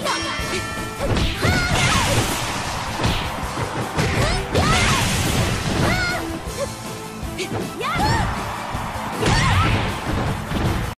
漂亮